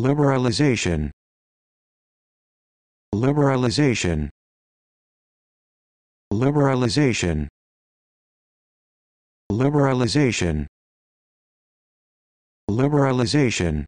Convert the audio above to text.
liberalization. Liberalization. Liberalization. Liberalization. Liberalization.